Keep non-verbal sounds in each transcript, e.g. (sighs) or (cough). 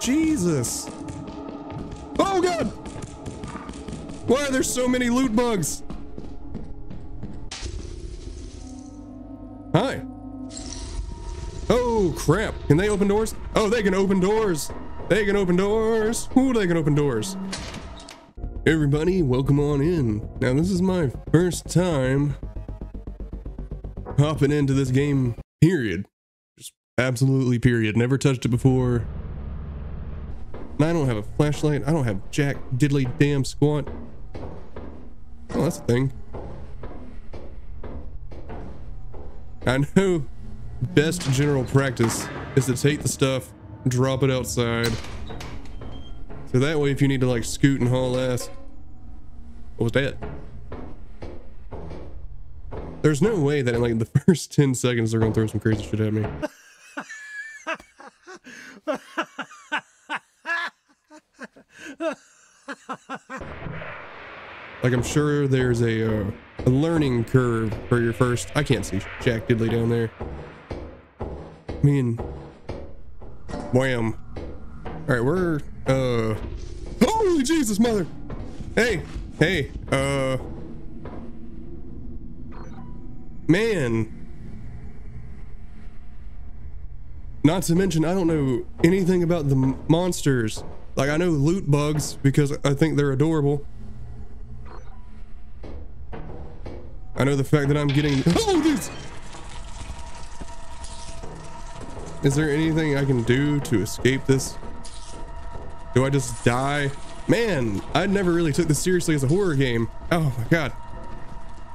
Jesus. Oh god! Why are there so many loot bugs? Hi. Oh crap. Can they open doors? Oh, they can open doors. They can open doors. Ooh, they can open doors. Everybody, welcome on in. Now, this is my first time hopping into this game, period. Just absolutely period. Never touched it before. And I don't have a flashlight. I don't have jack diddly damn squat. Oh, that's a thing. I know best general practice is to take the stuff, drop it outside. So that way if you need to like scoot and haul ass. What was that? There's no way that in like the (laughs) first 10 seconds they're gonna throw some crazy shit at me. Like I'm sure there's a, uh, a learning curve for your first. I can't see Jack Diddley down there. I mean, wham. All right, we're uh. Holy Jesus, mother! Hey, hey, uh. Man. Not to mention, I don't know anything about the monsters. Like, I know loot bugs because I think they're adorable. I know the fact that I'm getting. (laughs) Oh, this. Is there anything I can do to escape this? Do I just die? Man, I never really took this seriously as a horror game. Oh my god.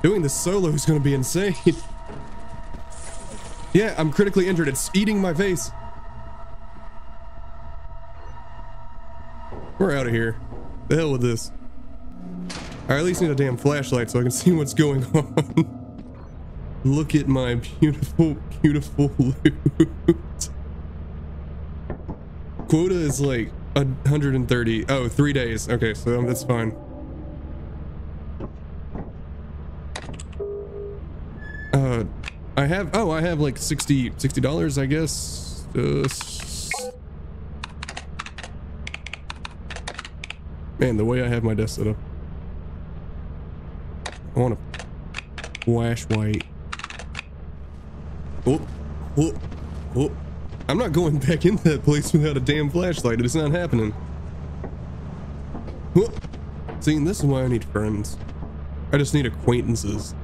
Doing this solo is gonna be insane. (laughs) yeah, I'm critically injured. It's eating my face. We're out of here. The hell with this. I at least need a damn flashlight so I can (laughs) see what's going on. Look at my beautiful, beautiful (laughs) loot. Quota is like 130. Oh, three days. Okay, so that's fine. Uh, I have, oh, I have like 60, $60, I guess. Uh, man, the way I have my desk set up. I want a flash white. Oh, oh, oh. I'm not going back into that place without a damn flashlight. It's not happening. Oh. See, this is why I need friends. I just need acquaintances.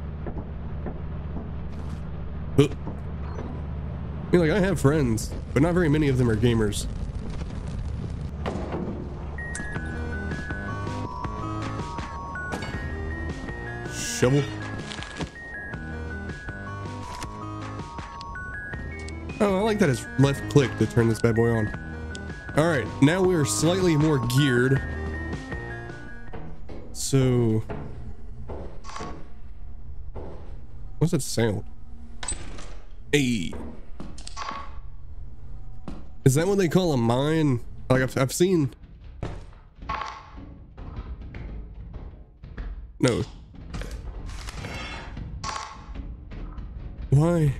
Oh. I mean, like, I have friends, but not very many of them are gamers. Oh, I like that it's left click to turn this bad boy on. All right, now we're slightly more geared. So, what's that sound? Hey, is that what they call a mine? Like I've, I've seen. No. Why?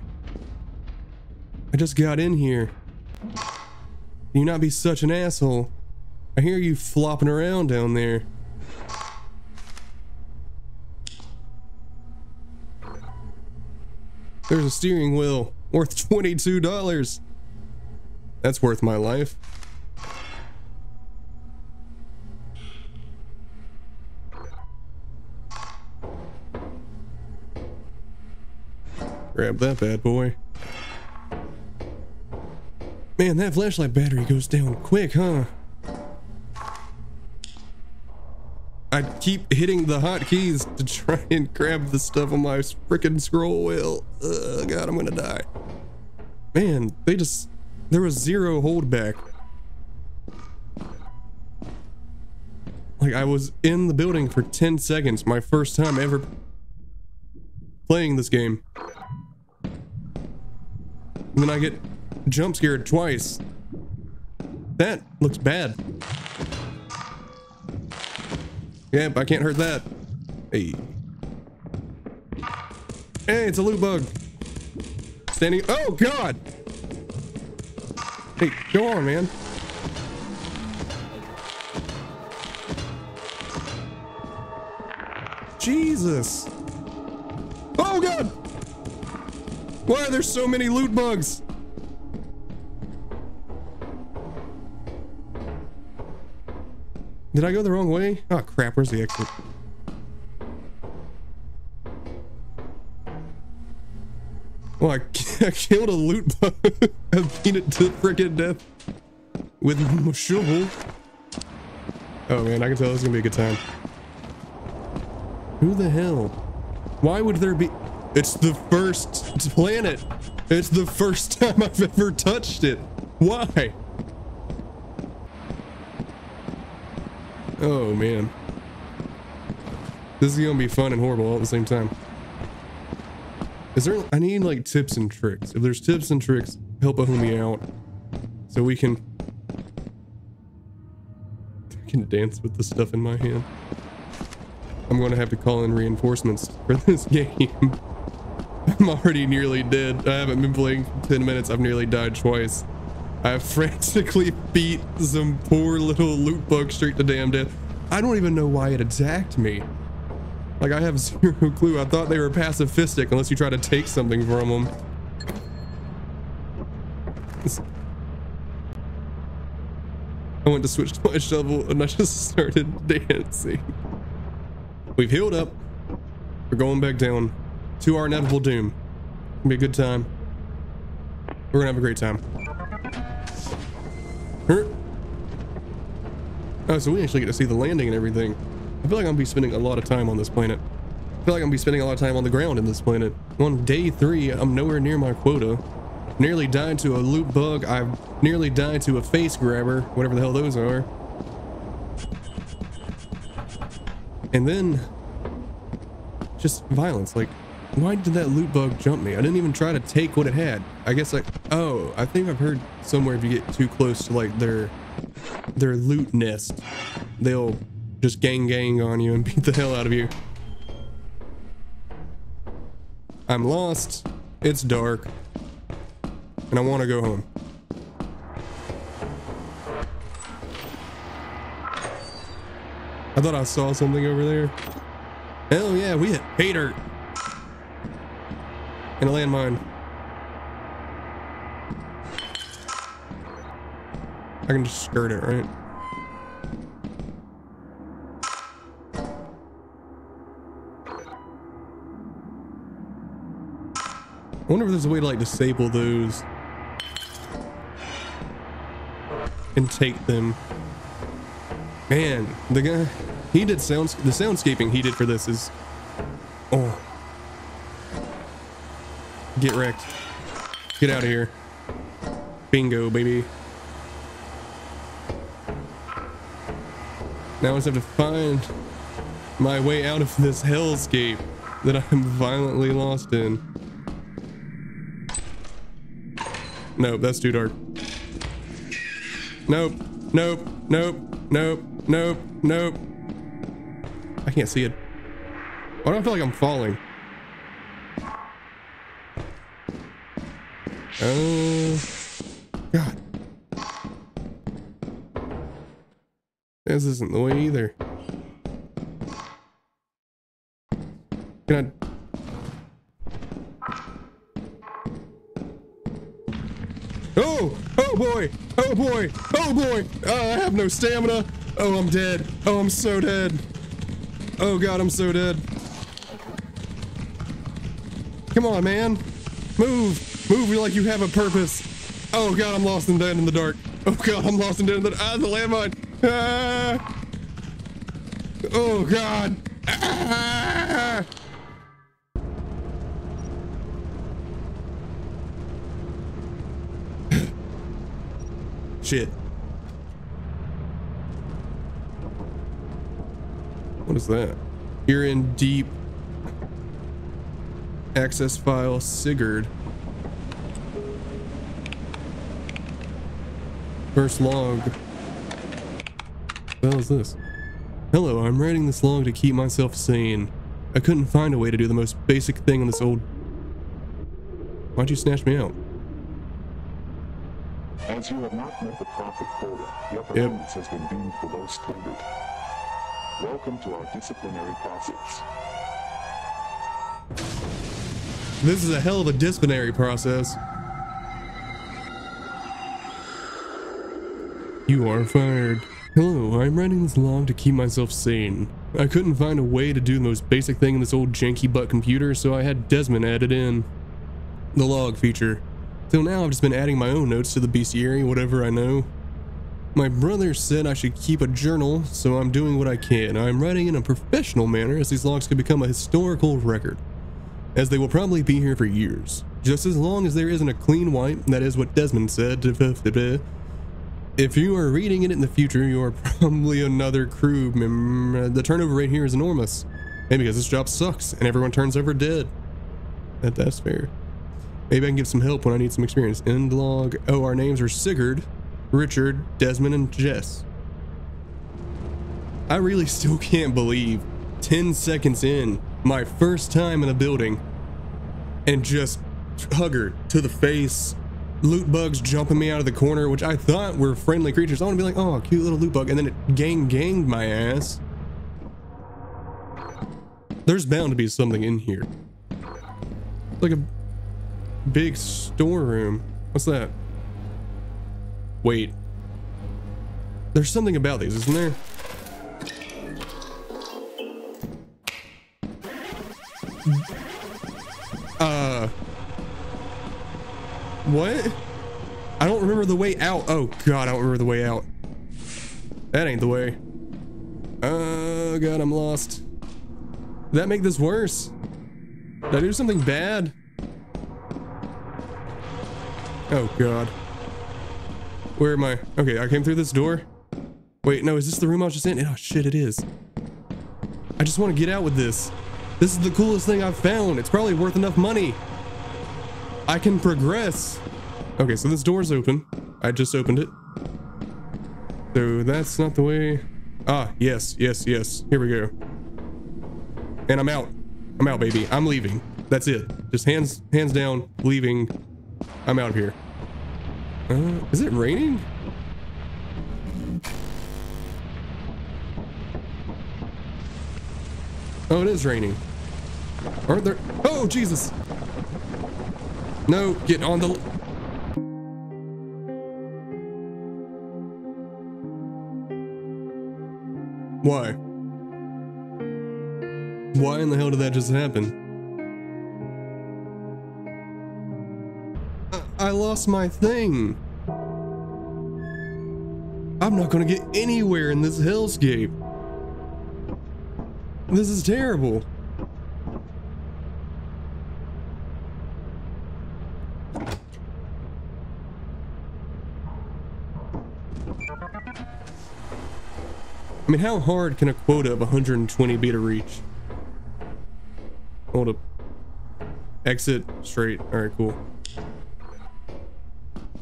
I just got in here. You not be such an asshole? I hear you flopping around down there. There's a steering wheel worth $22. That's worth my life. Grab that bad boy. Man, that flashlight battery goes down quick, huh? I keep hitting the hotkeys to try and grab the stuff on my freaking scroll wheel. Ugh, God, I'm gonna die. Man, they just... There was zero holdback. Like, I was in the building for 10 seconds, my first time ever playing this game. And then I get jump scared twice. That looks bad. Yep, I can't hurt that. Hey. Hey, it's a loot bug. Standing. Oh, God. Hey, go on, man. Jesus. Oh, God. Why are there so many loot bugs? Did I go the wrong way? Oh crap, where's the exit? Well, I, (laughs) I killed a loot bug. (laughs) I beat it to freaking death with my shovel. Oh man, I can tell this is gonna be a good time. Who the hell? Why would there be? It's the first planet. It's the first (laughs) time I've ever touched it. Why? Oh man. This is gonna be fun and horrible all at the same time. Is there, I need like tips and tricks. If there's tips and tricks, help a homie out. So we can, I can dance with the stuff in my hand. I'm going to have to call in reinforcements for this (laughs) game. I'm already nearly dead. I haven't been playing 10 minutes. I've nearly died twice. I (laughs) frantically beat some poor little loot bug straight to damn death. I don't even know why it attacked me. Like, I have (laughs) zero clue. I thought they were pacifistic unless you try to take something from them. (laughs) I went to switch to my shovel and I just started dancing. We've healed up. We're going back down to our inevitable doom. It'll be a good time. We're gonna have a great time. Oh, so we actually get to see the landing and everything. I feel like I'm gonna be spending a lot of time on this planet. I feel like I'm gonna be spending a lot of time on the ground in this planet. On day three, I'm nowhere near my quota. Nearly died to a loot bug. I've nearly died to a face grabber, whatever the hell those are. And then just violence. Like, why did that loot bug jump me? I didn't even try to take what it had. I guess like, oh, I think I've heard somewhere if you get too close to like their their loot nest, they'll just gang gang on you and (laughs) beat the hell out of you. I'm lost. It's dark. And I want to go home. I thought I saw something over there. Hell yeah, we hit pay dirt. And a landmine. I can just skirt it, right? I wonder if there's a way to like disable those and take them. Man, the guy he did sounds the soundscaping he did for this is oh get wrecked. Get out of here. Bingo, baby. Now I just have to find my way out of this hellscape that I'm violently lost in. Nope, that's too dark. Nope, nope, nope, nope, nope, nope. I can't see it. Why do I feel like I'm falling? Oh, God. This isn't the way either. Can I Oh, oh boy, oh boy, oh boy. I have no stamina. Oh, I'm dead. Oh, I'm so dead. Oh God, I'm so dead. Come on, man. Move, move like you have a purpose. Oh God, I'm lost and dead in the dark. Oh God, I'm lost and dead in the, ah, the landmine. Ah. Oh God. Ah. Shit. What is that? You're in deep access file Sigurd. First log. What is this? Hello, I'm writing this log to keep myself sane. I couldn't find a way to do the most basic thing on this old... Why'd you snatch me out? As you have not met the profit quota, your performance yep. has been deemed below standard. Welcome to our disciplinary process. This is a hell of a disciplinary process. You are fired. Hello, I'm writing this log to keep myself sane. I couldn't find a way to do the most basic thing in this old janky butt computer, so I had Desmond added in. The log feature. Till now, I've just been adding my own notes to the bestiary, whatever I know. My brother said I should keep a journal, so I'm doing what I can. I'm writing in a professional manner as these logs could become a historical record, as they will probably be here for years. Just as long as there isn't a clean wipe, that is what Desmond said. (laughs) If you are reading it in the future, you are (laughs) probably another crew member. The turnover rate here is enormous. Maybe because this job sucks and everyone turns over dead. That, that's fair. Maybe I can give some help when I need some experience. End log. Oh, our names are Sigurd, Richard, Desmond, and Jess. I really still can't believe 10 seconds in, my first time in a building, and just hug her to the face, loot bugs jumping me out of the corner, which I thought were friendly creatures. I want to be like, oh, cute little loot bug. And then it gang ganged my ass. There's bound to be something in here. Like a big storeroom. What's that? Wait. There's something about these, isn't there? What? I don't remember the way out. Oh god, I don't remember the way out. That ain't the way. Oh god, I'm lost. Did that make this worse? Did I do something bad? Oh god. Where am I? Okay, I came through this door. Wait, no, is this the room I was just in? Oh shit, it is. I just want to get out with this. This is the coolest thing I've found. It's probably worth enough money. I can progress. Okay, so this door's open. I just opened it. So that's not the way. Ah, yes, yes, yes. Here we go. And I'm out. I'm out, baby. I'm leaving. That's it. Just hands hands down, leaving. I'm out of here. Uh, is it raining? Oh, it is raining. Aren't there? Oh, Jesus. No, get on the... Why? Why in the hell did that just happen? I, I lost my thing. I'm not gonna get anywhere in this hellscape. This is terrible. I mean, how hard can a quota of 120 be to reach? Hold up. Exit straight. All right, cool.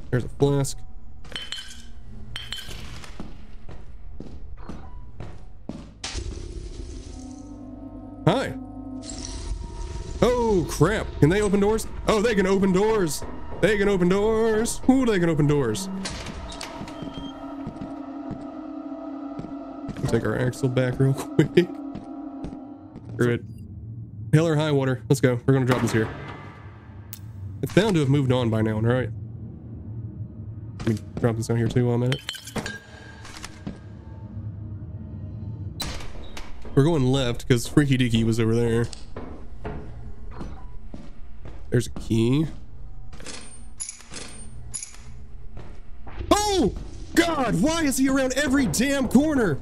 There's a flask. Hi. Oh, crap. Can they open doors? Oh, they can open doors. They can open doors. Ooh, they can open doors. Take our axle back real (laughs) quick. Screw it. Hell or high water. Let's go. We're gonna drop this here. It's bound to have moved on by now, alright? Let me drop this down here too while I'm at it. We're going left because Freaky Deaky was over there. There's a key. Oh! God, why is he around every damn corner?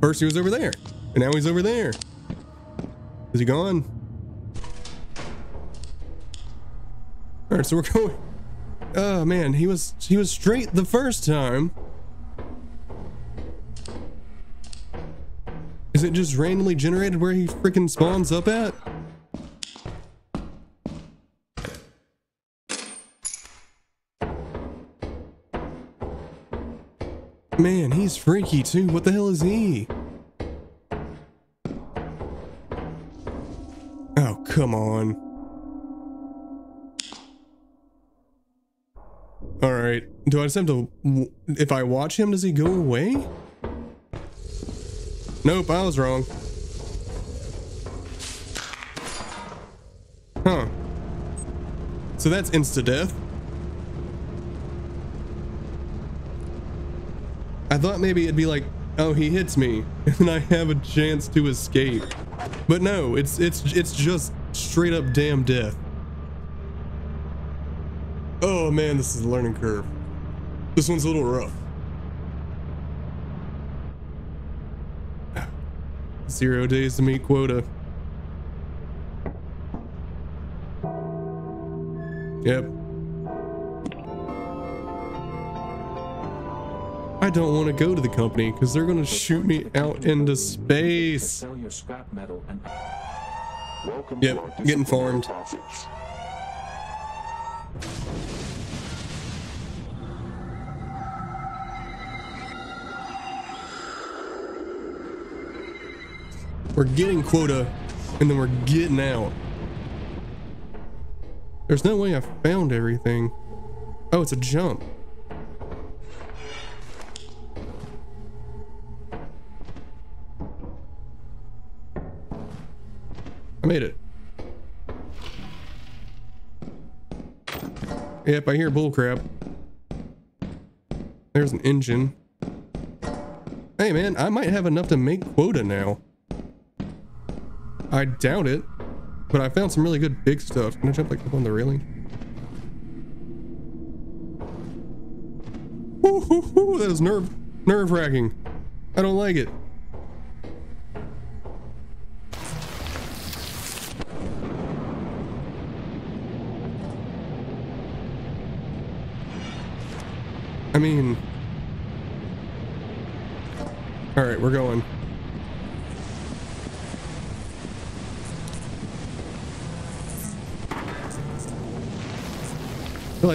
First he was over there, and now he's over there. Is he gone? All right, so we're (laughs) going. Oh man, he was he was straight the first time. Is it just randomly generated where he freaking spawns up at? Man, he's freaky too. What the hell is he? Oh, come on. Alright. Do I just have to... If I watch him, does he go away? Nope, I was wrong. Huh. So that's insta-death. I thought maybe it'd be like, oh, he hits me, (laughs) and I have a chance to escape. But no, it's it's it's just straight up damn death. Oh man, this is a learning curve. This one's a little rough. (sighs) Zero days to meet quota. Yep. I don't want to go to the company because they're going to shoot me out into space. Sell your scrap metal and welcome Yep, getting disciplinary farmed. We're getting quota and then we're getting out. There's no way I found everything. Oh, it's a jump. Yep, I hear bullcrap. There's an engine. Hey man, I might have enough to make quota now. I doubt it, but I found some really good big stuff. Can I jump like up on the railing? Hoo, that is nerve nerve wracking. I don't like it. I mean, all right, we're going.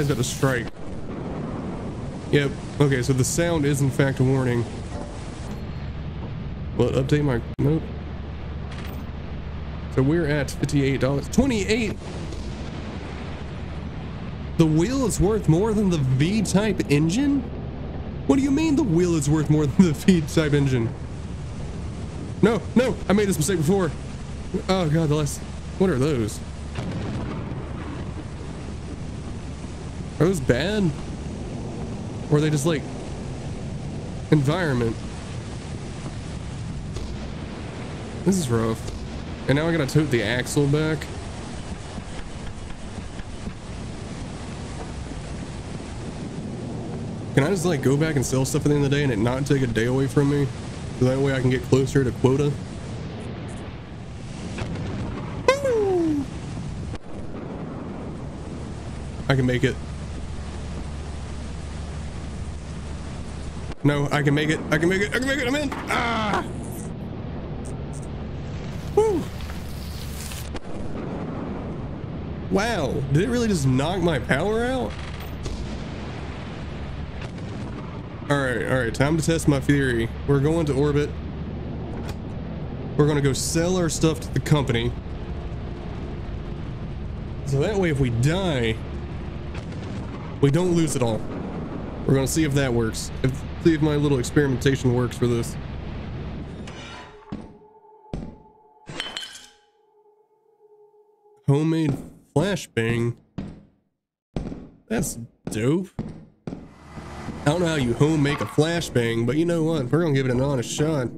He's about to strike. Yep. Okay, so the sound is in fact a warning. Well, update my nope. So we're at $58. 28 The wheel is worth more than the V-type engine? What do you mean the wheel is worth more than the (laughs) V-type engine? No, no, I made this mistake before. Oh god, the last what are those? Are those bad? Or are they just like environment? This is rough. And now I gotta tote the axle back. Can I just like go back and sell stuff at the end of the day and it not take a day away from me? So that way I can get closer to quota? I can make it. No, I can make it. I can make it. I can make it. I'm in. Ah! Woo! Wow, did it really just knock my power out? All right, all right, time to test my theory. We're going to orbit. We're gonna go sell our stuff to the company. So that way if we die, we don't lose it all. We're gonna see if that works. If, see if my little experimentation works for this. Homemade flashbang. That's dope. I don't know how you home make a flashbang, but you know what? We're gonna give it an honest shot.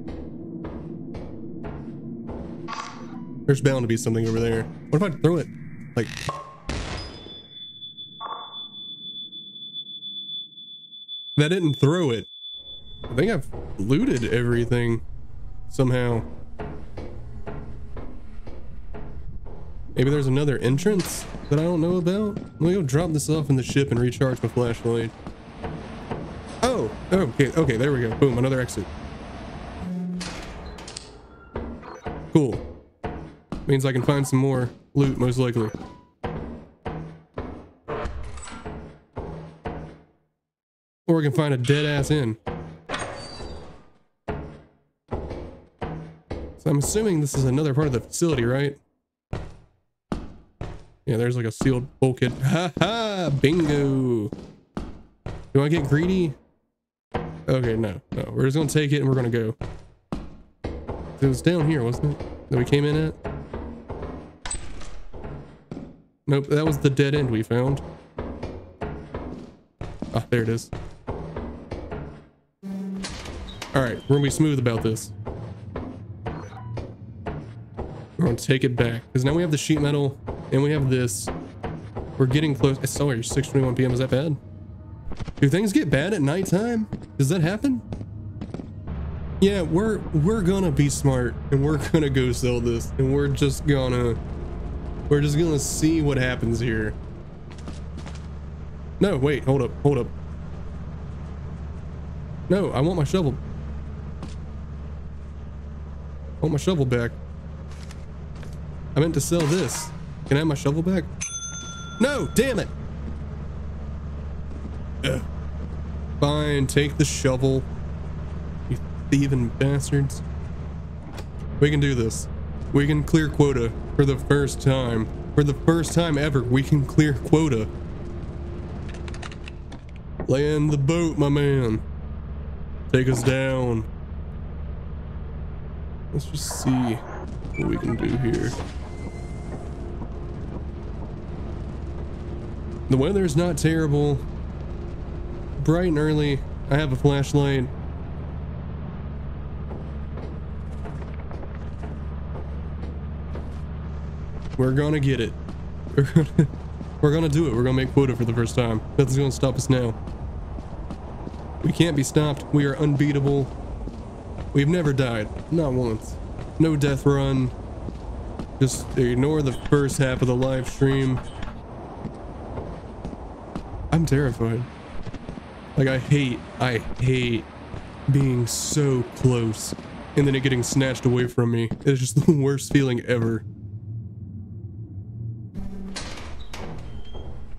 There's bound to be something over there. What if I throw it? Like. That didn't throw it. I think I've looted everything somehow. Maybe there's another entrance that I don't know about. Let me go drop this off in the ship and recharge my flashlight. Oh, okay, okay, there we go. Boom, another exit. Cool. Means I can find some more loot, most likely. Or we can find a dead ass inn. So I'm assuming this is another part of the facility, right? Yeah, there's like a sealed bulkhead. (laughs) Ha ha! Bingo! Do I get greedy? Okay, no, no. We're just gonna take it and we're gonna go. It was down here, wasn't it? That we came in at? Nope, that was the dead end we found. Ah, there it is. Alright, we're gonna be smooth about this. We're gonna take it back. Because now we have the sheet metal and we have this. We're getting close. It's already 6.21 p.m. Is that bad? Do things get bad at nighttime? Does that happen? Yeah, we're we're gonna be smart and we're (laughs) gonna go sell this and we're just gonna we're just gonna see what happens here. No, wait, hold up, hold up. No, I want my shovel. I want my shovel back. I meant to sell this. Can I have my shovel back? No, damn it. Ugh. Fine, take the shovel. You thieving bastards. We can do this. We can clear quota for the first time. For the first time ever, we can clear quota. Land the boat, my man. Take us down. Let's just see what we can do here. The weather's not terrible. Bright and early. I have a flashlight. We're gonna get it. We're (laughs) gonna, we're gonna do it. We're gonna make quota for the first time. Nothing's gonna stop us now. We can't be stopped. We are unbeatable. We've never died. Not once. No death run. Just ignore the first half of the live stream. I'm terrified. Like I hate, I hate being so close and then it getting snatched away from me. It's just (laughs) the worst feeling ever.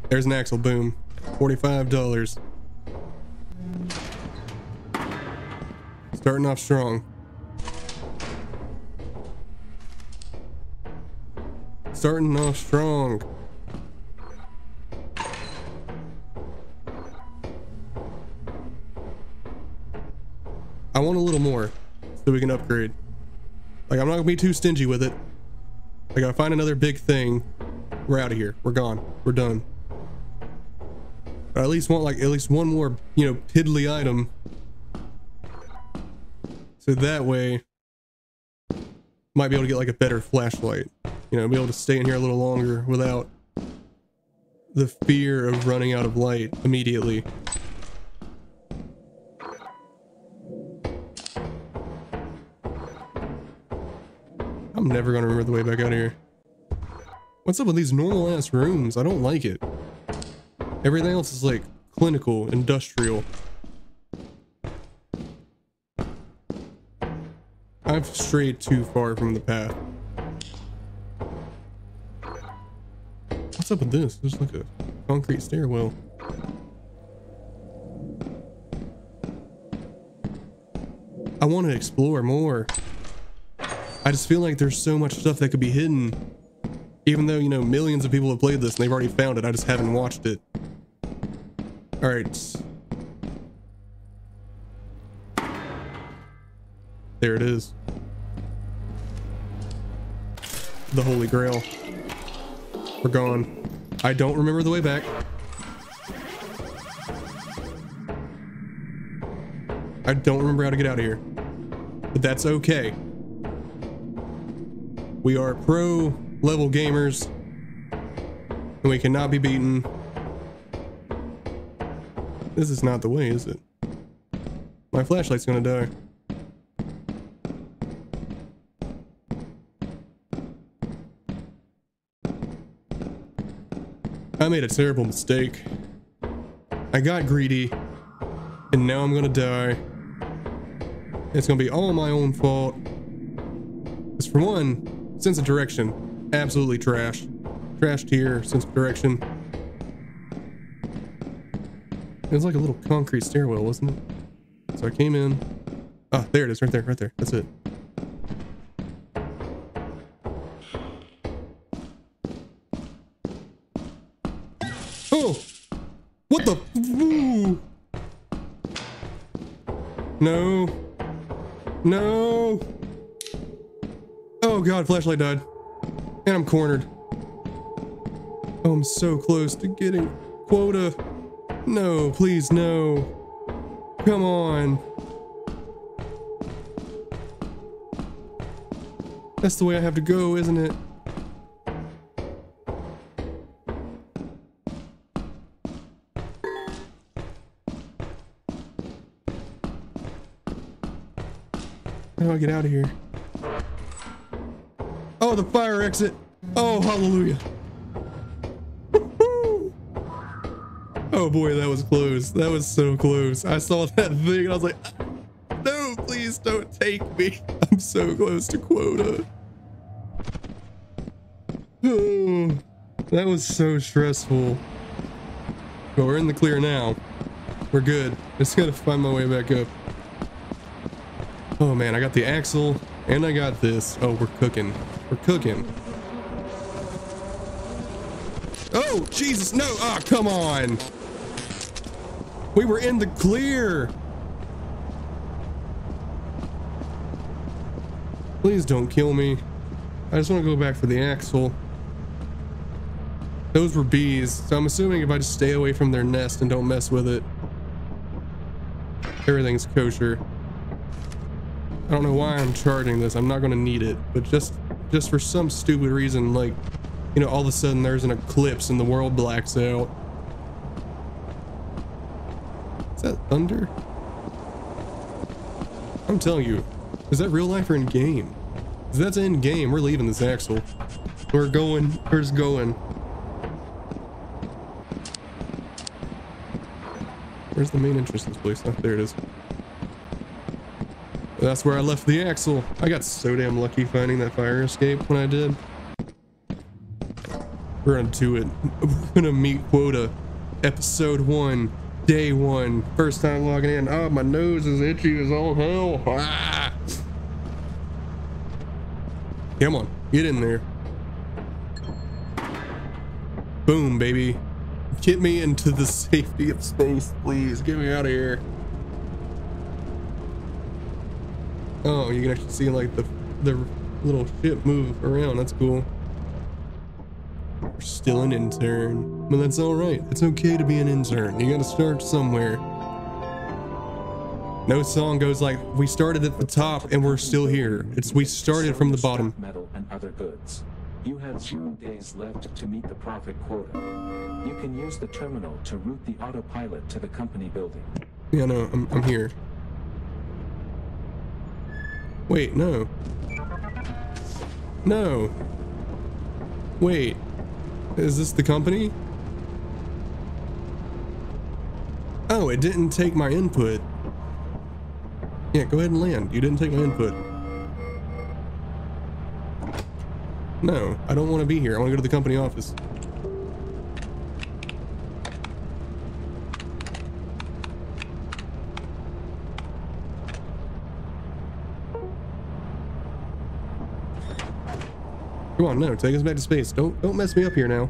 There's an axle boom. $45. Starting off strong. Starting off strong. Want a little more so we can upgrade. Like, I'm not gonna be too stingy with it. I gotta find another big thing. We're out of here. We're gone. We're done. I at least want like at least one more, you know, piddly item. So that way might be able to get like a better flashlight. You know, be able to stay in here a little longer without the fear of running out of light immediately. I'm never gonna remember the way back out of here. What's up with these normal ass rooms? I don't like it. Everything else is like clinical, industrial. I've strayed too far from the path. What's up with this? There's like a concrete stairwell. I want to explore more. I just feel like there's so much stuff that could be hidden. Even though, you know, millions of people have played this and they've already found it, I just haven't watched it. Alright. There it is. The Holy Grail. We're gone. I don't remember the way back. I don't remember how to get out of here. But that's okay. We are pro level gamers. And we cannot be beaten. This is not the way, is it? My flashlight's gonna die. I made a terrible mistake. I got greedy, and now I'm gonna die. It's gonna be all my own fault. Because for one, sense of direction, absolutely trash. Trashed here, sense of direction. It was like a little concrete stairwell, wasn't it? So I came in. Ah, there it is, right there, right there. That's it. Oh! What the? Ooh. No. No. Oh god, flashlight died. And I'm cornered. Oh, I'm so close to getting quota. No, please, no. Come on. That's the way I have to go, isn't it? How do I get out of here? Oh, the fire exit. Oh, hallelujah. (laughs) oh boy, that was close. That was so close. I saw that thing and I was like, no, please don't take me. (laughs) I'm so close to quota. (sighs) That was so stressful. But we're in the clear now. We're good. Just gotta find my way back up. Oh man, I got the axle and I got this. Oh, we're cooking. We're cooking. Oh, Jesus, no. Ah, oh, come on. We were in the clear. Please don't kill me. I just want to go back for the axle. Those were bees, so I'm assuming if I just stay away from their nest and don't mess with it, everything's kosher. I don't know why I'm charging this. I'm not going to need it, but just just for some stupid reason, like, you know, all of a sudden there's an eclipse and the world blacks out. Is that thunder? I'm telling you, is that real life or in game? If that's in game, we're leaving this axle. We're going, we're just going. Where's the main entrance to this place? Oh, there it is. That's where I left the axle. I got so damn lucky finding that fire escape when I did. We're do it. We're gonna meet quota. Episode one, day one. First time logging in. Oh, my nose is itchy as all hell. Ah! Come on, get in there. Boom, baby. Get me into the safety of space, please. Get me out of here. Oh, you can actually see like the the little ship move around. That's cool. We're still an intern, but that's all right. It's okay to be an intern. You got to start somewhere. No song goes like we started at the top and we're still here. It's we started from the bottom. Metal and other goods. You have zero days left to meet the profit quota. You can use the terminal to route the autopilot to the company building. Yeah, no, I'm I'm here. Wait, no. No. Wait. Is this the company? Oh, it didn't take my input. Yeah, go ahead and land. You didn't take my input. No, I don't want to be here. I want to go to the company office. Come on, no, take us back to space. Don't don't mess me up here now.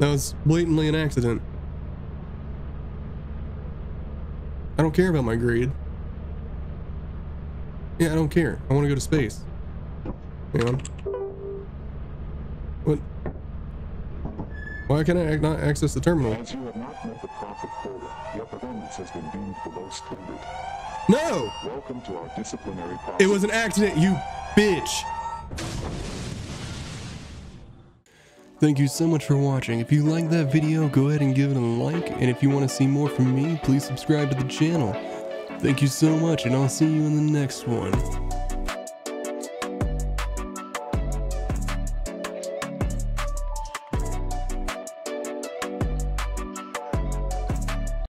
That was blatantly an accident. I don't care about my grade. Yeah, I don't care. I want to go to space. Hang on. What? Why can I not access the terminal? As you have not met the profit quota, your performance has been deemed below standard. No! Welcome to our disciplinary process. It was an accident, you bitch! Thank you so much for watching. If you liked that video, go ahead and give it a like. And if you want to see more from me, please subscribe to the channel. Thank you so much, and I'll see you in the next one.